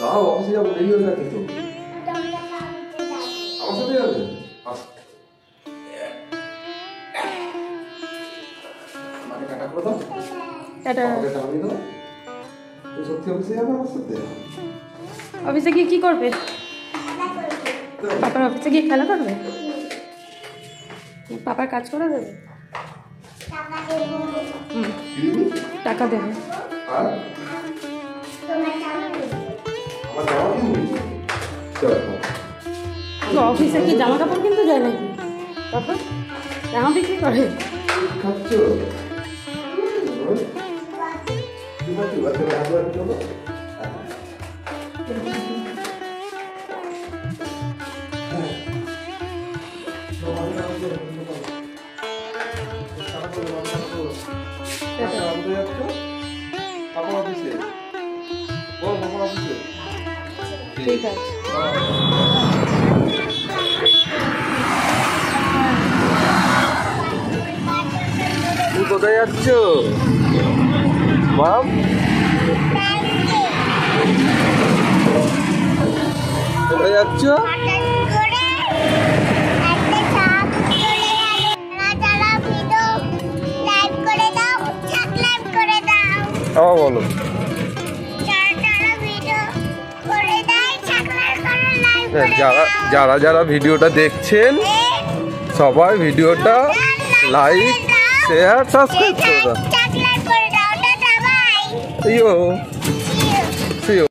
দাও অফিসে যাব দেরি হয়ে আমার সাথে যাবে? অফিসে গিয়ে কি করবে? পাপার অফিসে গিয়ে খেলা করবে? পাপার কাজ করে দেবে? টাকা দেবে। অফিসে কি জামা কাপড় কিনতে যায় নাকি? তারপর? জামা বিক্রি করে? বাচ্চা হাজার চলো ঠিক আছে। তুমি কোথায় যাচ্ছ? মাম কোথায় যাচ্ছ? আমার বলো। যারা যারা যারা ভিডিওটা দেখছেন সবাই ভিডিওটা লাইক শেয়ার সাবস্ক্রাইব করে দাও। ইয়ো.